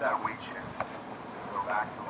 that weight shift. Go back to.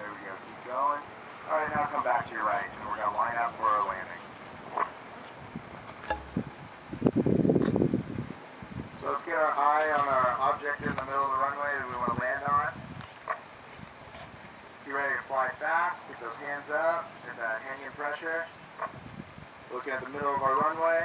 There we go. Keep going. All right, now come back to your right, and we're gonna line up for our landing. So let's get our eye on our object in the middle of the runway that we want to land on. Get ready to fly fast. Put those hands up. Get that hanging pressure. Looking at the middle of our runway.